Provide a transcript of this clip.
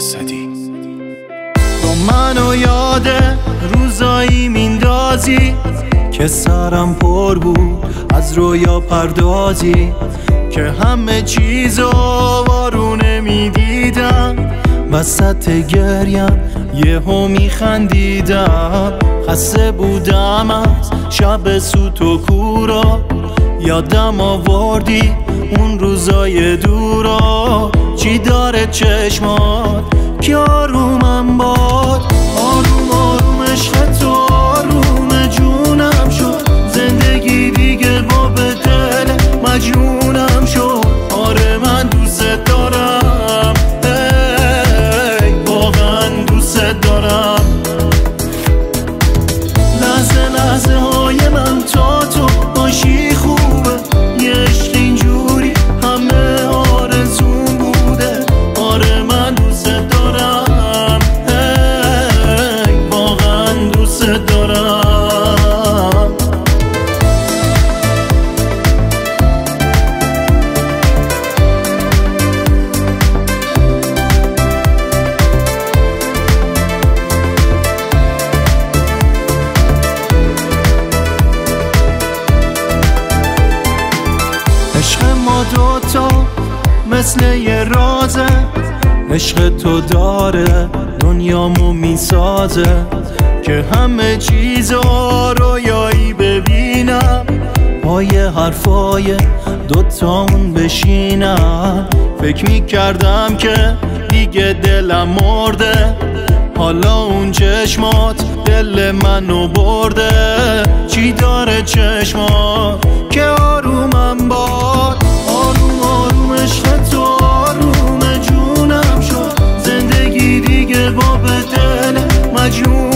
اسدی با منو یاد روزایی میندازی که سرم پر بود از رویا پردازی که همه چیز وارونه می‌دیدم. وسط گریم یهو میخندیدم. خسته بودم از شب سوت و کورا. یادم آوردی اون روزای دورا. چی داره چشمات؟ که آرومم باد؟ عشق ما دوتا مثل یه رازه. عشق تو داره دنیامو می‌سازه. که همه چیزا رویایی ببینم. پای حرفای دوتامون بشینم. فکر می‌کردم که دیگه دلم مرده. حالا اون چشمات دل منو برده. چی داره چشمات؟ i acıyor